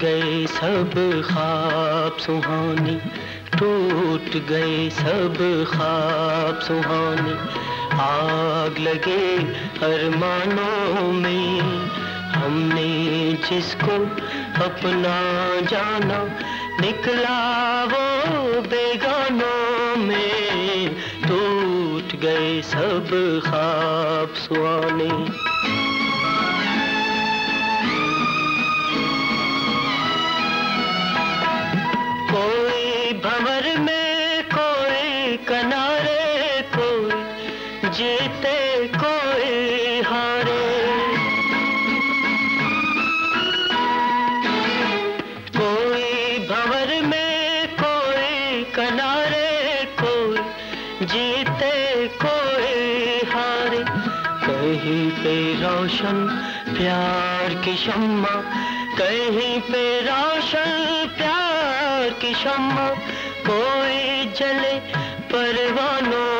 गए सब ख्वाब सुहाने, टूट गए सब ख्वाब सुहाने। आग लगे अरमानों में, हमने जिसको अपना जाना, निकला वो बेगानों में। टूट गए सब ख्वाब सुहाने। जीते कोई हारे। कोई भंवर में, कोई किनारे, कोई जीते कोई हारे। कहीं पे रोशन प्यार की शम्मा कहीं पे रोशन प्यार की शम्मा कोई जले परवानों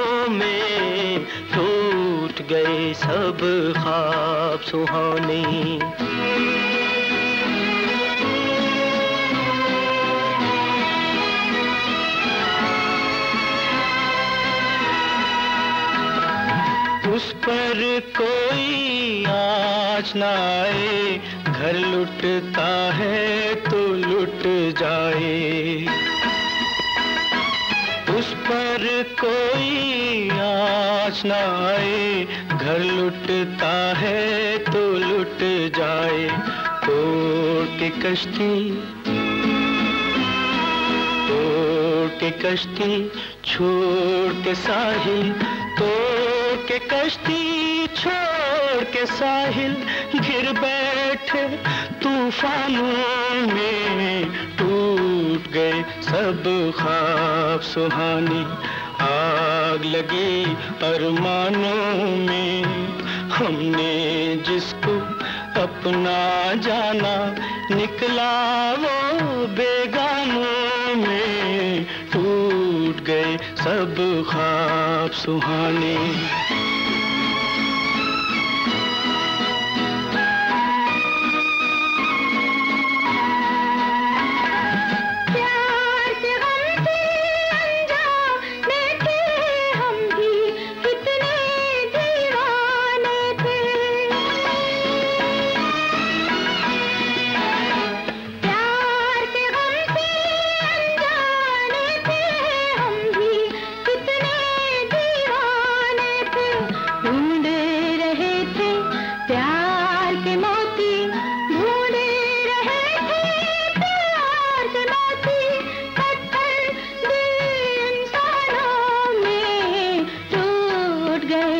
गए सब ख्वाब सुहाने। उस पर कोई आज न आए, घर लुटता है तो लुट जाए। पर कोई आस न आए। घर लुटता है तो लुट जाए। तोड़ के कश्ती, तोड़ के कश्ती, छोड़ के साहिल, तोड़ के कश्ती, छोड़ के साहिल। गिर बैठे तूफानों में टूट गए सब ख्वाब सुहानी। आग लगी अरमानों में, हमने जिसको अपना जाना निकला वो बेगानों में टूट गए सब ख्वाब सुहाने।